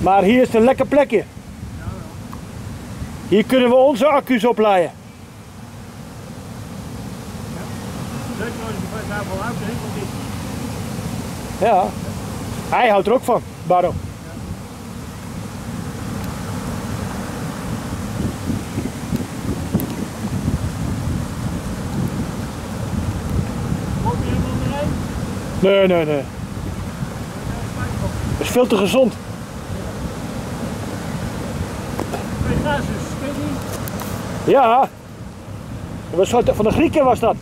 Maar hier is een lekker plekje. Hier kunnen we onze accu's zit. Ja. Hij houdt er ook van, mee? Nee, nee, nee. Dat is veel te gezond. Pegasus, ken je? Ja. Van de- Grieken was dat.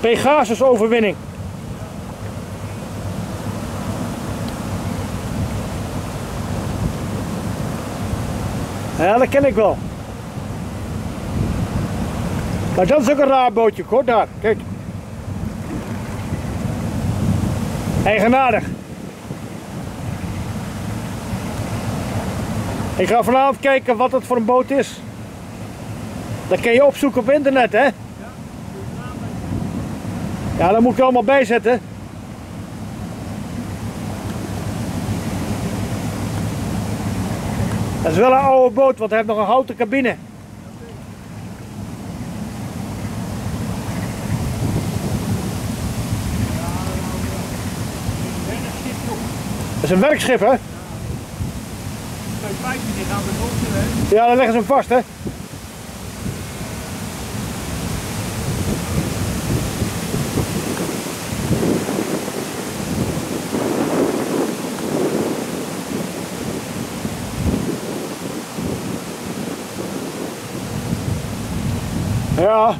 Pegasus overwinning. Ja, dat ken ik wel. Maar dat is ook een raar bootje, hoor, daar. Kijk. Eigenaardig. Ik ga vanavond kijken wat het voor een boot is. Dat kun je opzoeken op internet, hè? Ja, dat moet ik er allemaal bij zetten. Dat is wel een oude boot, want hij heeft nog een houten cabine. Dat is een werkschip, hè? Twee de. Ja, dan leggen ze hem vast, hè? Ja,